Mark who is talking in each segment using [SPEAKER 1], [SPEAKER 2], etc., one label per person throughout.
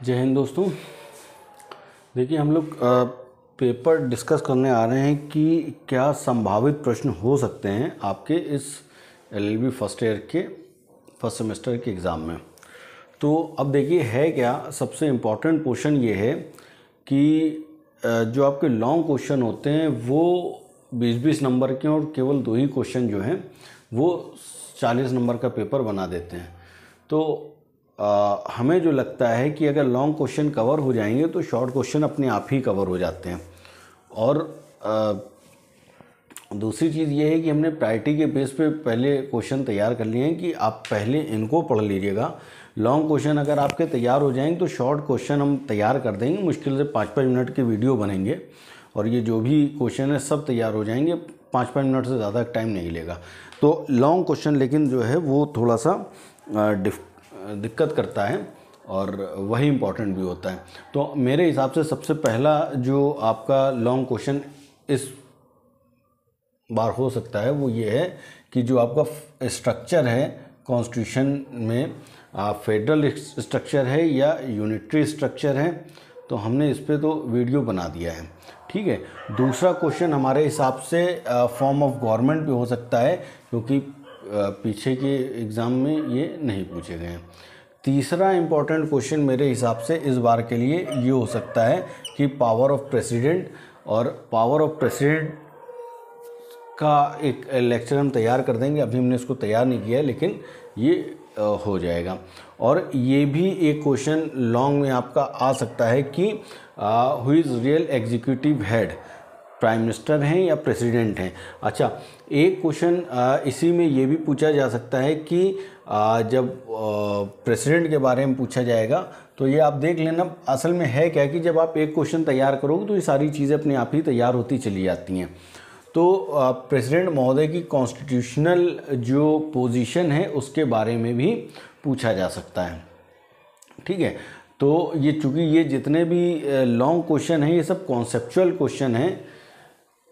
[SPEAKER 1] जय हिंद दोस्तों। देखिए, हम लोग पेपर डिस्कस करने आ रहे हैं कि क्या संभावित प्रश्न हो सकते हैं आपके इस एलएलबी फ़र्स्ट ईयर के, फ़र्स्ट सेमेस्टर के एग्ज़ाम में। तो अब देखिए, है क्या, सबसे इंपॉर्टेंट क्वेश्चन ये है कि जो आपके लॉन्ग क्वेश्चन होते हैं, वो बीस बीस नंबर के और केवल दो ही क्वेश्चन जो हैं, वो 40 नंबर का पेपर बना देते हैं। तो आ, हमें जो लगता है कि अगर लॉन्ग क्वेश्चन कवर हो जाएँगे तो शॉर्ट क्वेश्चन अपने आप ही कवर हो जाते हैं। और आ, दूसरी चीज़ ये है कि हमने प्रायोरिटी के बेस पे पहले क्वेश्चन तैयार कर लिए हैं कि आप पहले इनको पढ़ लीजिएगा। लॉन्ग क्वेश्चन अगर आपके तैयार हो जाएँगे तो शॉर्ट क्वेश्चन हम तैयार कर देंगे। मुश्किल से पाँच पाँच मिनट के वीडियो बनेंगे। और ये जो भी क्वेश्चन है सब तैयार हो जाएँगे। पाँच पाँच मिनट से ज़्यादा टाइम नहीं लेगा। तो लॉन्ग क्वेश्चन लेकिन जो है वो थोड़ा सा डिफ दिक्कत करता है और वही इंपॉर्टेंट भी होता है। तो मेरे हिसाब से सबसे पहला जो आपका लॉन्ग क्वेश्चन इस बार हो सकता है, वो ये है कि जो आपका स्ट्रक्चर है कॉन्स्टिट्यूशन में फेडरल स्ट्रक्चर है या यूनिटरी स्ट्रक्चर है तो हमने इस पर तो वीडियो बना दिया है। ठीक है? दूसरा क्वेश्चन हमारे हिसाब से फॉर्म ऑफ़ गवर्नमेंट भी हो सकता है, क्योंकि पीछे के एग्ज़ाम में ये नहीं पूछे गए हैं। तीसरा इंपॉर्टेंट क्वेश्चन मेरे हिसाब से इस बार के लिए ये हो सकता है कि पावर ऑफ़ प्रेसिडेंट और पावर ऑफ़ प्रेसिडेंट का एक लेक्चर हम तैयार कर देंगे। अभी हमने इसको तैयार नहीं किया है, लेकिन ये हो जाएगा। और ये भी एक क्वेश्चन लॉन्ग में आपका आ सकता है कि who is real executive head prime minister हैं या प्रेसिडेंट हैं? अच्छा एक क्वेश्चन इसी में ये भी पूछा जा सकता है कि जब प्रेसिडेंट के बारे में पूछा जाएगा तो ये आप देख लेना, असल में है क्या कि जब आप एक क्वेश्चन तैयार करोगे तो ये सारी चीज़ें अपने आप ही तैयार होती चली जाती हैं। तो प्रेसिडेंट महोदय की कॉन्स्टिट्यूशनल जो पोजीशन है, उसके बारे में भी पूछा जा सकता है। ठीक है? तो ये चूँकि ये जितने भी लॉन्ग क्वेश्चन हैं, ये सब कॉन्सेप्चुअल क्वेश्चन हैं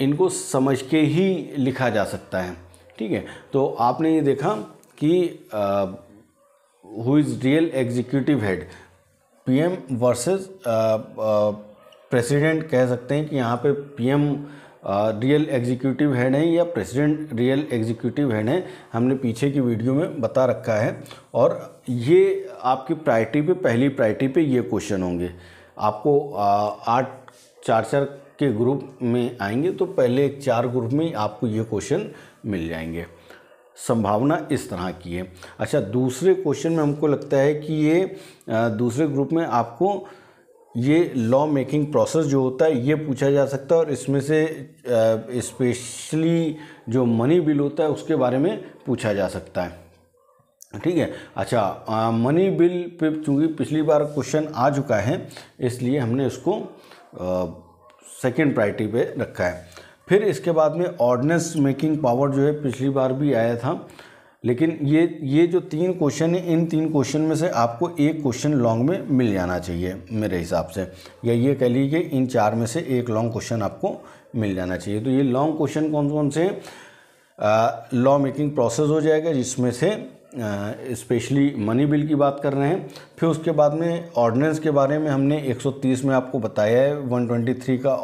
[SPEAKER 1] इनको समझ के ही लिखा जा सकता है। ठीक है? तो आपने ये देखा कि who is real executive head PM versus president कह सकते हैं कि यहाँ पे पीएम रियल एग्जीक्यूटिव हेड हैं या प्रेसिडेंट रियल एग्जीक्यूटिव हेड हैं, हमने पीछे की वीडियो में बता रखा है। और ये आपकी प्रायोरिटी पे, पहली प्रायोरिटी पे ये क्वेश्चन होंगे। आपको आठ चार चार के ग्रुप में आएँगे तो पहले चार ग्रुप में आपको ये क्वेश्चन मिल जाएँगे। संभावना इस तरह की है। अच्छा दूसरे क्वेश्चन में हमको लगता है कि ये दूसरे ग्रुप में आपको ये लॉ मेकिंग प्रोसेस जो होता है, ये पूछा जा सकता है और इसमें से स्पेशली जो मनी बिल होता है, उसके बारे में पूछा जा सकता है। ठीक है? अच्छा आ, मनी बिल पे चूँकि पिछली बार क्वेश्चन आ चुका है इसलिए हमने इसको सेकेंड प्रायरिटी पे रखा है। फिर इसके बाद में ऑर्डिनेंस मेकिंग पावर जो है पिछली बार भी आया था लेकिन ये ये जो तीन क्वेश्चन है इन तीन क्वेश्चन में से आपको एक क्वेश्चन लॉन्ग में मिल जाना चाहिए मेरे हिसाब से। या ये कह लीजिए इन चार में से एक लॉन्ग क्वेश्चन आपको मिल जाना चाहिए। तो ये लॉन्ग क्वेश्चन कौन कौन से लॉ मेकिंग प्रोसेस हो जाएगा जिसमें से स्पेशली मनी बिल की बात कर रहे हैं। फिर उसके बाद में ऑर्डिनेंस के बारे में हमने 130 में आपको बताया है 123 का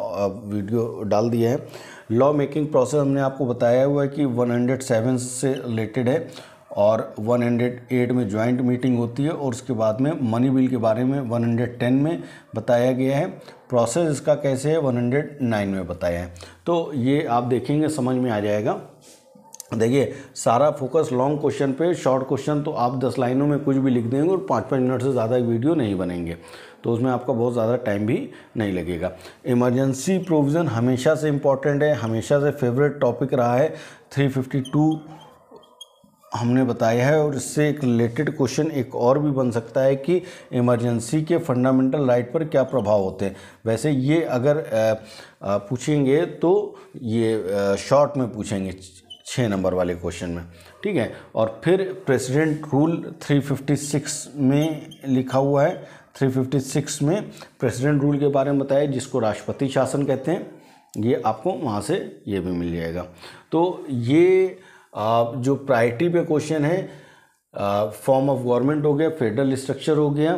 [SPEAKER 1] वीडियो डाल दिया है। लॉ मेकिंग प्रोसेस हमने आपको बताया हुआ है कि 107 से रिलेटेड है और 108 में जॉइंट मीटिंग होती है और उसके बाद में मनी बिल के बारे में 110 में बताया गया है। प्रोसेस इसका कैसे है 109 में बताया है। तो ये आप देखेंगे, समझ में आ जाएगा। देखिए, सारा फोकस लॉन्ग क्वेश्चन पे शॉर्ट क्वेश्चन तो आप दस लाइनों में कुछ भी लिख देंगे और पाँच पाँच मिनट से ज़्यादा वीडियो नहीं बनेंगे। तो उसमें आपका बहुत ज़्यादा टाइम भी नहीं लगेगा। इमरजेंसी प्रोविज़न हमेशा से इंपॉर्टेंट है, हमेशा से फेवरेट टॉपिक रहा है। 352 हमने बताया है और इससे एक रिलेटेड क्वेश्चन एक और भी बन सकता है कि इमरजेंसी के फंडामेंटल राइट पर क्या प्रभाव होते हैं। वैसे ये अगर पूछेंगे तो ये शॉर्ट में पूछेंगे। छः नंबर वाले क्वेश्चन में, ठीक है? और फिर प्रेसिडेंट रूल 356 में लिखा हुआ है 356 में प्रेसिडेंट रूल के बारे में बताया, जिसको राष्ट्रपति शासन कहते हैं, ये आपको वहाँ से ये भी मिल जाएगा। तो ये जो प्रायरिटी पे क्वेश्चन है फॉर्म ऑफ़ गवर्नमेंट हो गया फेडरल स्ट्रक्चर हो गया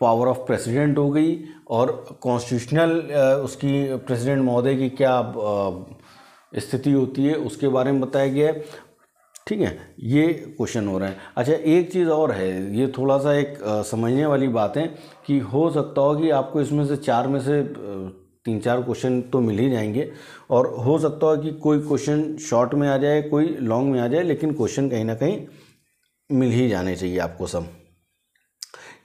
[SPEAKER 1] पावर ऑफ़ प्रेसिडेंट हो गई, और कॉन्स्टिट्यूशनल उसकी प्रेसिडेंट महोदय की क्या स्थिति होती है, उसके बारे में बताया गया है। ठीक है, ये क्वेश्चन हो रहा है। अच्छा एक चीज़ और है, ये थोड़ा सा एक समझने वाली बात है कि हो सकता हो कि आपको इसमें से चार में से तीन चार क्वेश्चन तो मिल ही जाएँगे और हो सकता हो कि कोई क्वेश्चन शॉर्ट में आ जाए, कोई लॉन्ग में आ जाए, लेकिन क्वेश्चन कहीं ना कहीं मिल ही जाने चाहिए आपको सब।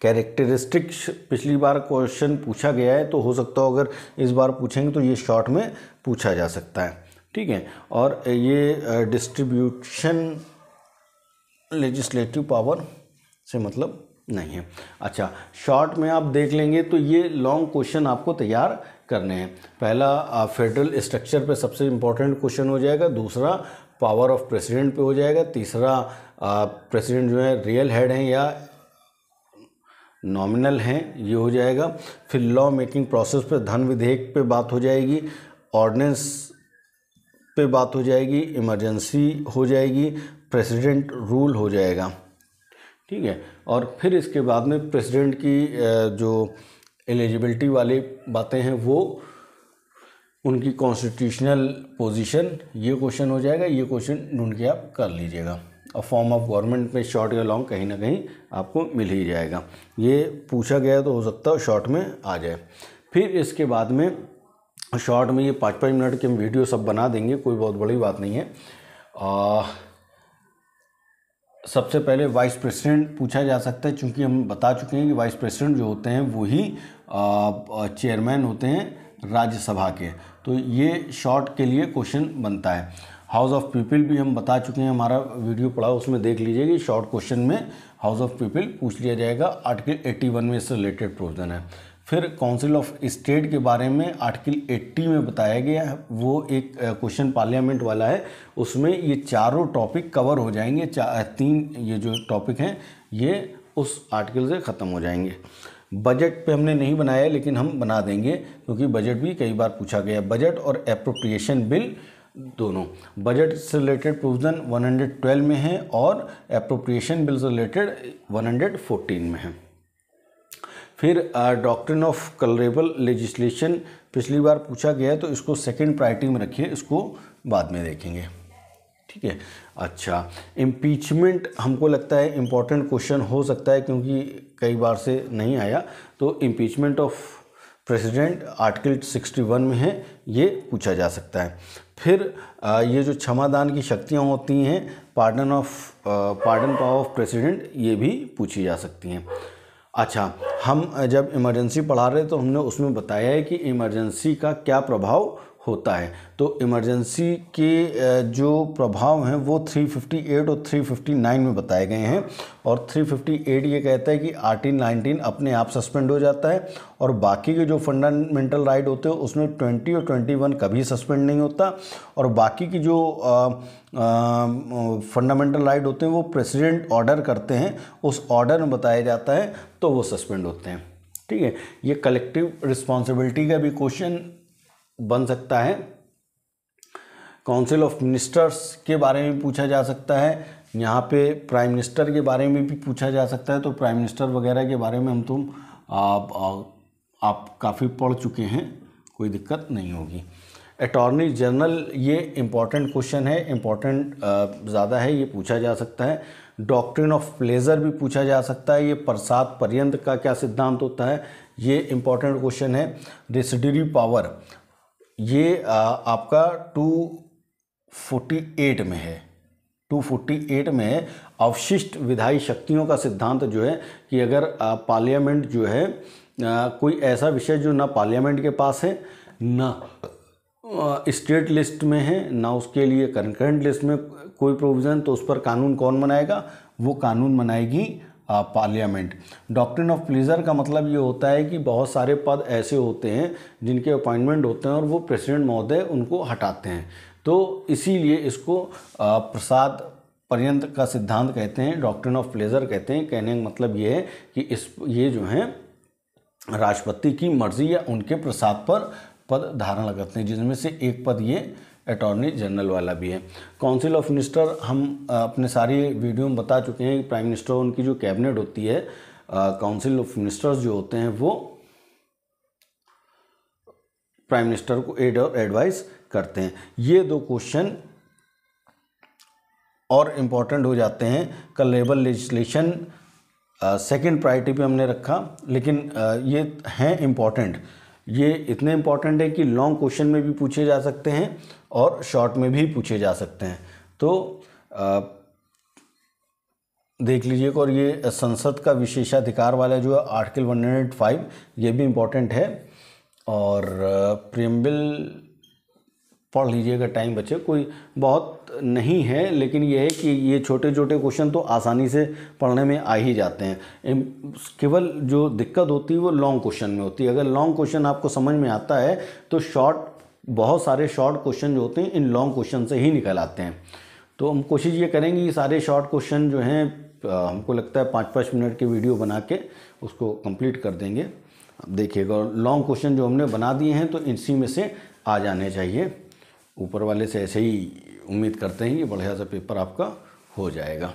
[SPEAKER 1] कैरेक्टरिस्टिक्स पिछली बार क्वेश्चन पूछा गया है तो हो सकता हो अगर इस बार पूछेंगे तो ये शॉर्ट में पूछा जा सकता है। ठीक है? और ये डिस्ट्रीब्यूशन लेजिस्लेटिव पावर से मतलब नहीं है। अच्छा शॉर्ट में आप देख लेंगे तो ये लॉन्ग क्वेश्चन आपको तैयार करने हैं। पहला फेडरल स्ट्रक्चर पे सबसे इम्पोर्टेंट क्वेश्चन हो जाएगा, दूसरा पावर ऑफ़ प्रेसिडेंट पे हो जाएगा, तीसरा प्रेसिडेंट जो है रियल हेड हैं या नॉमिनल हैं, ये हो जाएगा। फिर लॉ मेकिंग प्रोसेस पे धन विधेयक पे बात हो जाएगी ऑर्डिनेंस पे बात हो जाएगी, इमरजेंसी हो जाएगी, प्रेसिडेंट रूल हो जाएगा। ठीक है? और फिर इसके बाद में प्रेसिडेंट की जो एलिजिबिलिटी वाली बातें हैं वो, उनकी कॉन्स्टिट्यूशनल पोजीशन, ये क्वेश्चन हो जाएगा, ये क्वेश्चन ढूंढ के आप कर लीजिएगा। और फॉर्म ऑफ़ गवर्नमेंट में शॉर्ट या लॉन्ग कहीं ना कहीं आपको मिल ही जाएगा। ये पूछा गया तो हो सकता है शॉर्ट में आ जाए। फिर इसके बाद में शॉर्ट में ये पाँच पाँच मिनट के हम वीडियो सब बना देंगे कोई बहुत बड़ी बात नहीं है। आ, सबसे पहले वाइस प्रेसिडेंट पूछा जा सकता है क्योंकि हम बता चुके हैं कि वाइस प्रेसिडेंट जो होते हैं वो ही चेयरमैन होते हैं राज्यसभा के। तो ये शॉर्ट के लिए क्वेश्चन बनता है। हाउस ऑफ़ पीपल भी हम बता चुके हैं हमारा वीडियो पढ़ा उसमें देख लीजिए कि शॉर्ट क्वेश्चन में हाउस ऑफ़ पीपल पूछ लिया जाएगा आर्टिकल 81 में इससे रिलेटेड प्रोविज़न है। फिर काउंसिल ऑफ़ स्टेट के बारे में आर्टिकल 80 में बताया गया है। वो एक क्वेश्चन पार्लियामेंट वाला है। उसमें ये चारों टॉपिक कवर हो जाएँगे। तीन ये जो टॉपिक हैं, ये उस आर्टिकल से ख़त्म हो जाएँगे। बजट पे हमने नहीं बनाया, लेकिन हम बना देंगे, क्योंकि बजट भी कई बार पूछा गया। बजट और अप्रोप्रिएशन बिल दोनों। बजट से रिलेटेड प्रोविज़न 112 में है और अप्रोप्रिएशन बिल से रिलेटेड 114 में है। फिर डॉक्ट्रिन ऑफ़ कलरेबल लेजिस्लेशन पिछली बार पूछा गया है तो इसको सेकंड प्रायरिटी में रखिए, इसको बाद में देखेंगे। ठीक है? अच्छा इम्पीचमेंट हमको लगता है इंपॉर्टेंट क्वेश्चन हो सकता है, क्योंकि कई बार से नहीं आया। तो इम्पीचमेंट ऑफ़ प्रेसिडेंट आर्टिकल 61 में है, ये पूछा जा सकता है। फिर ये जो क्षमादान की शक्तियाँ होती हैं pardon of pardon power of president ये भी पूछी जा सकती हैं। अच्छा हम जब इमरजेंसी पढ़ा रहे तो हमने उसमें बताया है कि इमरजेंसी का क्या प्रभाव होता है। तो इमरजेंसी के जो प्रभाव हैं, वो 358 और 359 में बताए गए हैं। और 358 ये कहता है कि आर्टिन 19 अपने आप सस्पेंड हो जाता है और बाकी के जो फंडामेंटल राइट होते हैं, उसमें 20 और 21 कभी सस्पेंड नहीं होता। और बाकी की जो फंडामेंटल राइट होते हैं, वो प्रेसिडेंट ऑर्डर करते हैं। उस ऑर्डर में बताया जाता है तो वो सस्पेंड होते हैं। ठीक है? ये कलेक्टिव रिस्पॉन्सिबिलिटी का भी क्वेश्चन बन सकता है। काउंसिल ऑफ़ मिनिस्टर्स के बारे में पूछा जा सकता है। यहाँ पे प्राइम मिनिस्टर के बारे में भी पूछा जा सकता है। तो प्राइम मिनिस्टर वगैरह के बारे में हम तुम आप आप काफ़ी पढ़ चुके हैं। कोई दिक्कत नहीं होगी। अटॉर्नी जनरल ये इंपॉर्टेंट क्वेश्चन है। इंपॉर्टेंट ज़्यादा है, ये पूछा जा सकता है। डॉक्ट्रिन ऑफ़ प्लेजर भी पूछा जा सकता है। ये प्रसाद पर्यंत का क्या सिद्धांत होता है? ये इंपॉर्टेंट क्वेश्चन है। रेसिडरी पावर ये आ, आपका टू फोर्टी एट में है। टू फोर्टी एट में अवशिष्ट विधायी शक्तियों का सिद्धांत जो है कि अगर पार्लियामेंट जो है कोई ऐसा विषय जो ना पार्लियामेंट के पास है ना स्टेट लिस्ट में है ना उसके लिए कंकरेंट लिस्ट में कोई प्रोविज़न तो उस पर कानून कौन बनाएगा? वो कानून बनाएगी पार्लियामेंट। डॉक्ट्रिन ऑफ़ प्लीजर का मतलब ये होता है कि बहुत सारे पद ऐसे होते हैं जिनके अपॉइंटमेंट होते हैं और वो प्रेसिडेंट महोदय उनको हटाते हैं। तो इसीलिए इसको प्रसाद पर्यंत का सिद्धांत कहते हैं, डॉक्ट्रिन ऑफ़ प्लेजर कहते हैं। कहने का मतलब ये है कि इस, ये जो है, राष्ट्रपति की मर्ज़ी या उनके प्रसाद पर पद धारण करते हैं जिसमें से एक पद ये अटॉर्नी जनरल वाला भी है। काउंसिल ऑफ़ मिनिस्टर हम अपने सारी वीडियो में बता चुके हैं प्राइम मिनिस्टर उनकी जो कैबिनेट होती है काउंसिल ऑफ़ मिनिस्टर्स जो होते हैं वो प्राइम मिनिस्टर को एड और एडवाइस करते हैं। ये दो क्वेश्चन और इंपॉर्टेंट हो जाते हैं। कल लेबर लेजिस्लेशन सेकेंड प्रायोरिटी पे हमने रखा लेकिन uh, ये हैं इंपॉर्टेंट ये इतने इंपॉर्टेंट है कि लॉन्ग क्वेश्चन में भी पूछे जा सकते हैं। और शॉर्ट में भी पूछे जा सकते हैं। तो uh, देख लीजिएगा और ये संसद का विशेषाधिकार वाला जो है आर्टिकल 105 ये भी इम्पोर्टेंट है। और प्रियम्बिल पढ़ लीजिएगा टाइम बचे। कोई बहुत नहीं है लेकिन ये है कि ये छोटे छोटे क्वेश्चन तो आसानी से पढ़ने में आ ही जाते हैं। केवल जो दिक्कत होती है वो लॉन्ग क्वेश्चन में होती है। अगर लॉन्ग क्वेश्चन आपको समझ में आता है तो शॉर्ट बहुत सारे शॉर्ट क्वेश्चन जो होते हैं, इन लॉन्ग क्वेश्चन से ही निकल आते हैं। तो हम कोशिश ये करेंगे कि सारे शॉर्ट क्वेश्चन जो हैं हमको लगता है पाँच पाँच मिनट की वीडियो बना के उसको कंप्लीट कर देंगे। अब देखिएगा लॉन्ग क्वेश्चन जो हमने बना दिए हैं तो इसी में से आ जाने चाहिए। ऊपर वाले से ऐसे ही उम्मीद करते हैं कि बढ़िया सा पेपर आपका हो जाएगा।